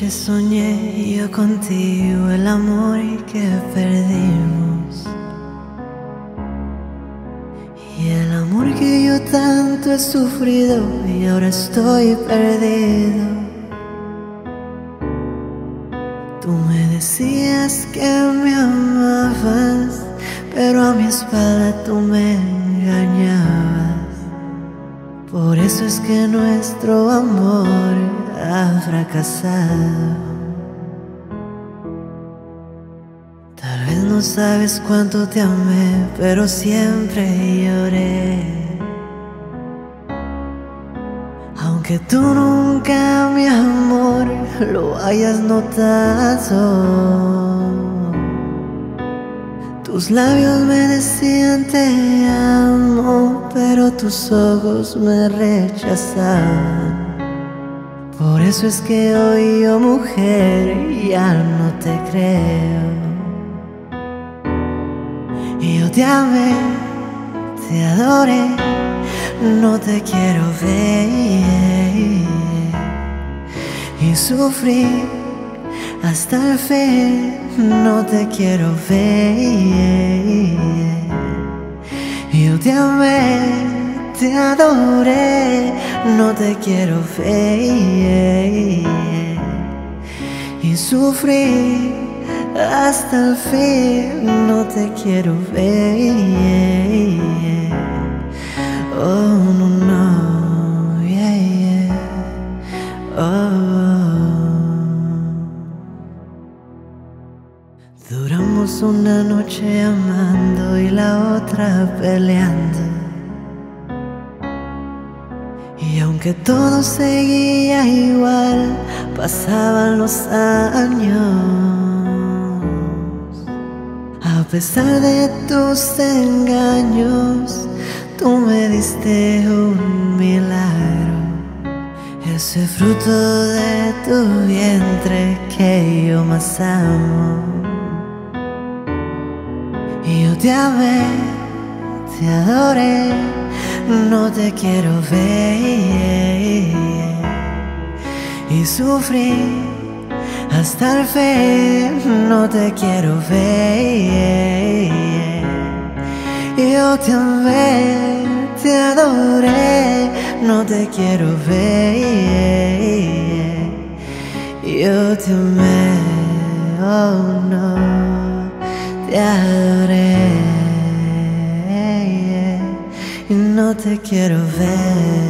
soñé yo contigo el amor que perdimos. Y el amor que yo tanto he sufrido y ahora estoy perdido. Tú me decías que me amabas, pero a mi espalda tú me eso es que nuestro amor ha fracasado. Tal vez no sabes cuánto te amé, pero siempre lloré. Aunque tú nunca, mi amor, lo hayas notado. Tus labios me decían te amo, pero tus ojos me rechazaban. Por eso es que hoy yo mujer ya no te creo. Yo te amé, te adoré, no te quiero ver. Y sufrí hasta el fin, no te quiero ver. Te amé, te adoré, no te quiero ver. Y sufrí hasta el fin, no te quiero ver. Oh, no, no, yeah, yeah. Oh. Una noche amando y la otra peleando. Y aunque todo seguía igual, pasaban los años. A pesar de tus engaños, tú me diste un milagro. Ese fruto de tu vientre que yo más amo. Yo te amé, te adoré, no te quiero ver. Y sufrí hasta el fin, no te quiero ver. Yo te amé, te adoré, no te quiero ver. Yo te amé, oh no, te adoré. Y no te quiero ver.